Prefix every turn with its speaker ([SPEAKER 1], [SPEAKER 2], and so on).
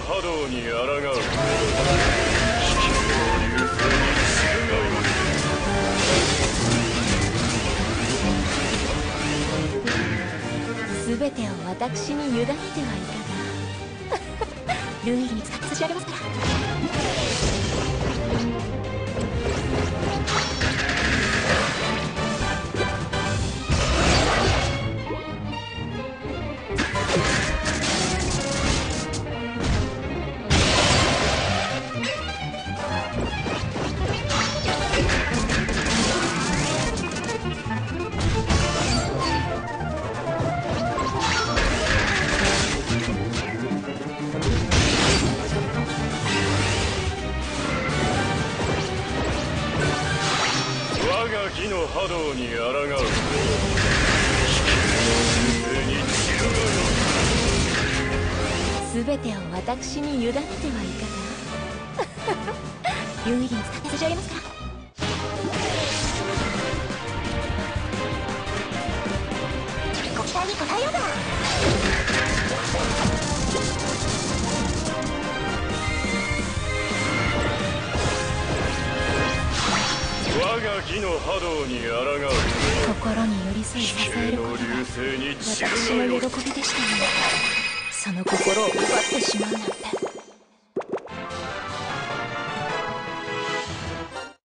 [SPEAKER 1] 波動に抗う。地球の流星に従
[SPEAKER 2] す。全てを私に委ねてはいかがルイに使って差し上げます。から
[SPEAKER 1] 義の波動に抗う。地球の運命に従う
[SPEAKER 2] すべてを私に委ねてはいかが有意義に使って差し上げますからご期待に応えようか
[SPEAKER 1] が義の波動に抗う。
[SPEAKER 2] 心に寄り添い支えることが私の喜びでしたのにその心を奪ってしまうなんて。